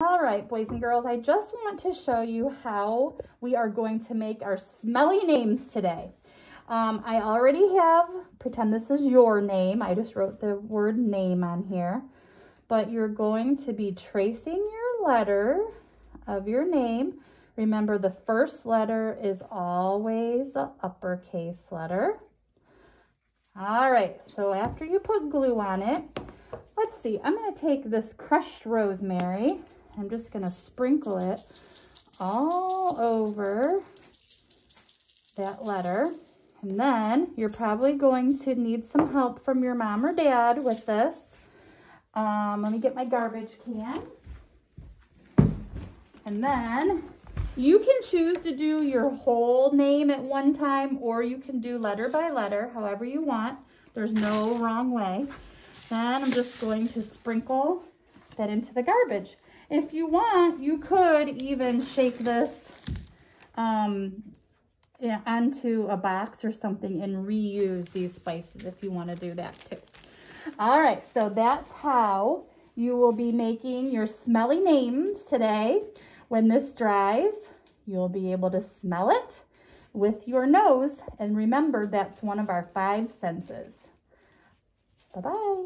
All right, boys and girls, I just want to show you how we are going to make our smelly names today. Um, I already have, pretend this is your name. I just wrote the word name on here. But you're going to be tracing your letter of your name. Remember, the first letter is always the uppercase letter. All right, so after you put glue on it, let's see, I'm going to take this crushed rosemary I'm just going to sprinkle it all over that letter. And then you're probably going to need some help from your mom or dad with this. Um, let me get my garbage can. And then you can choose to do your whole name at one time or you can do letter by letter, however you want. There's no wrong way. Then I'm just going to sprinkle that into the garbage. If you want, you could even shake this um, onto a box or something and reuse these spices if you want to do that too. All right, so that's how you will be making your smelly names today. When this dries, you'll be able to smell it with your nose. And remember, that's one of our five senses. Bye-bye.